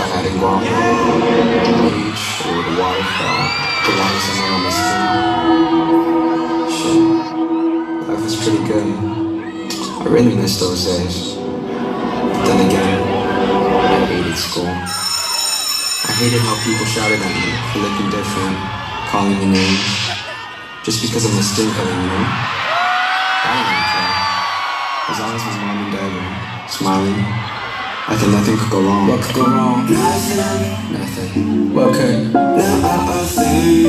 if I had a guapo, the beach, or the waterfall, the water somewhere on my skin. Shit, life was pretty good. I really miss those days. But then again, I hated school. I hated how people shouted at me for looking different, calling me names, just because of my skin color, you know? I don't care. As long as my mom and dad were smiling, I think nothing could go wrong. What could go wrong? Nothing. Nothing. What could? Nothing.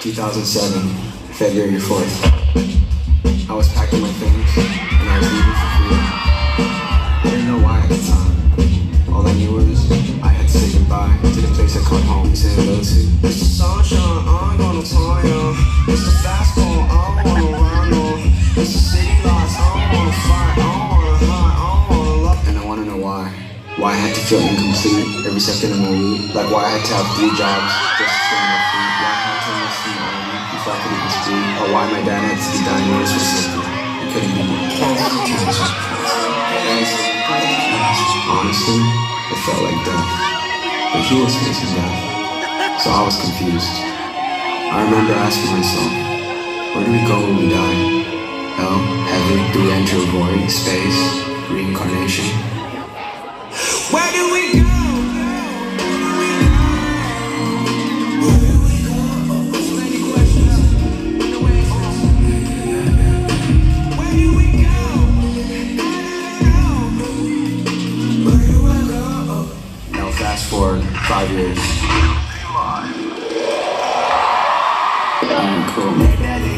2007, February 4th. I was packing my things and I was leaving for Korea. I didn't know why at the time. Feel incomplete every second of my week. Like why I had to have three jobs just to stay on my feet. Why I had to in the army before I could even speak. Or why my dad had to be diagnosed with something he couldn't be. Honestly, it felt like death. But he was facing death. So I was confused. I remember asking myself, where do we go when we die? Hell? Heaven? Do we enter a void? Space? Reincarnation? Five years. Alright, cool.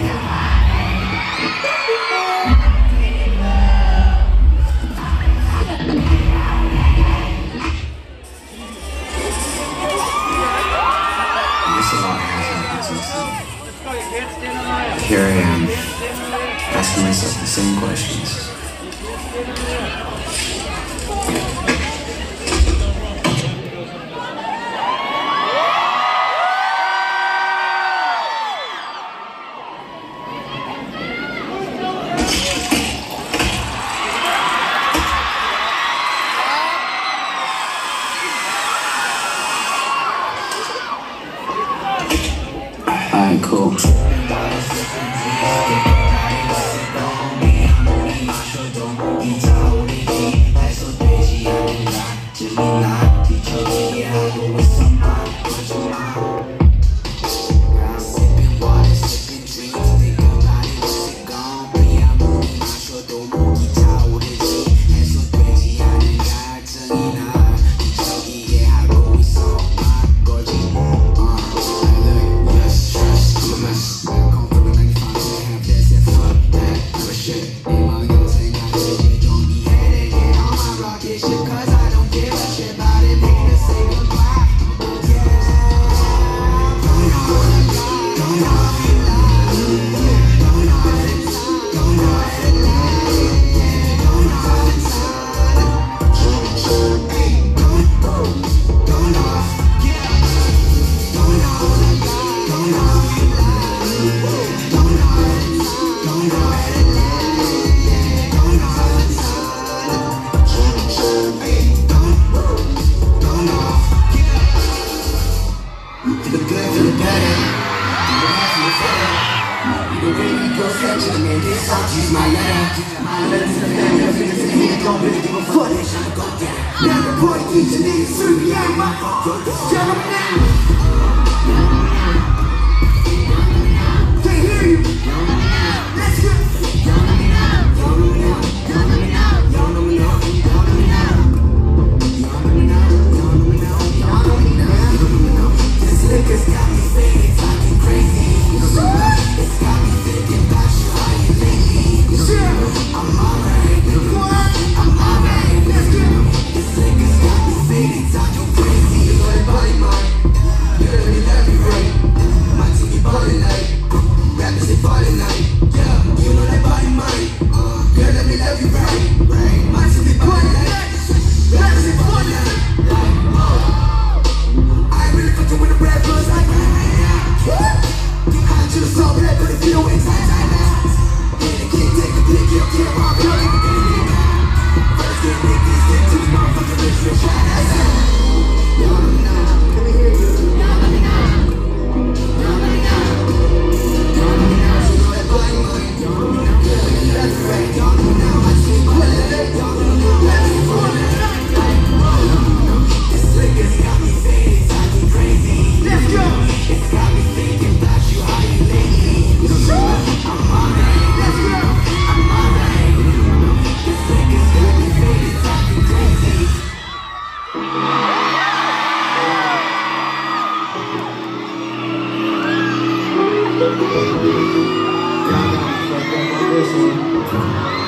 사오르지 날소되지 않는 나 지금 나 뒤처지게 하고 있어. Section, man, this song, she's my letter. My letter to family, I'm finna say, nigga, don't really give a fuck. They tryna go down. Now the boy keeps the niggas free, ain't my fault. Tell them now. But if you don't Thank you.